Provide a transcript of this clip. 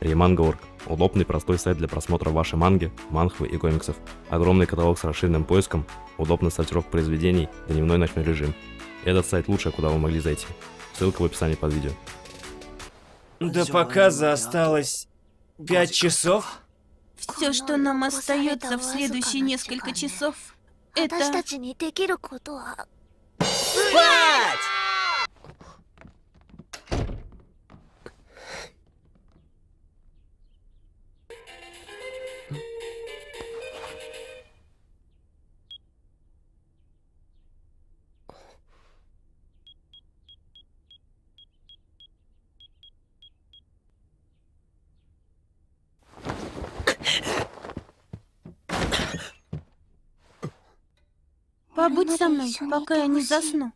Реманга.орг – удобный простой сайт для просмотра вашей манги, манхвы и комиксов. Огромный каталог с расширенным поиском, удобная сортировка произведений, дневной и ночной режим. Этот сайт лучшее, куда вы могли зайти. Ссылка в описании под видео. До показа осталось пять часов. Все, что нам остается в следующие несколько часов, это... Побудь со мной, пока я не засну.